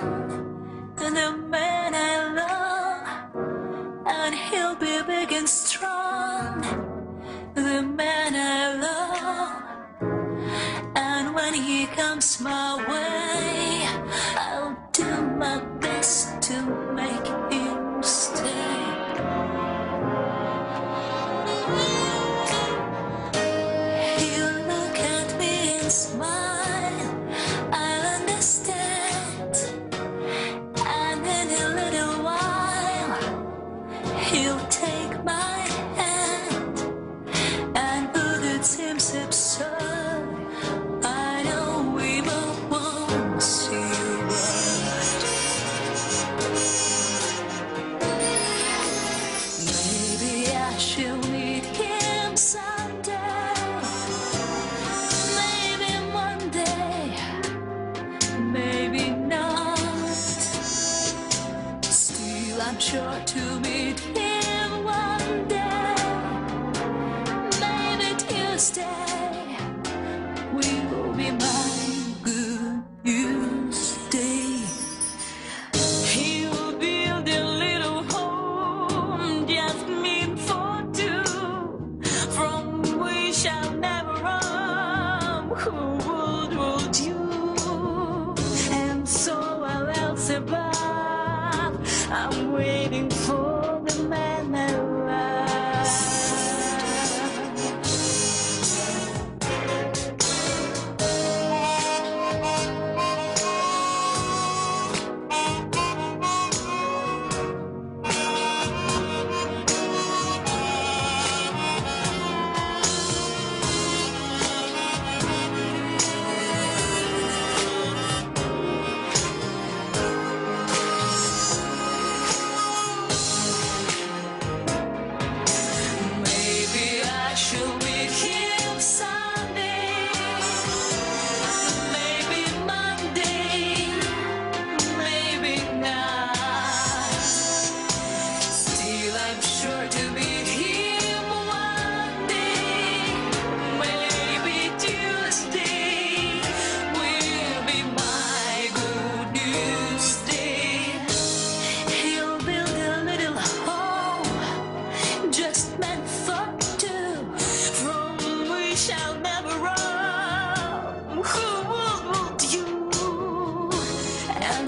to the man I love, and he'll be big and strong. The man I love, and when he comes my way, I'll do my best to. I'm sure to meet him one day. Maybe Tuesday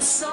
so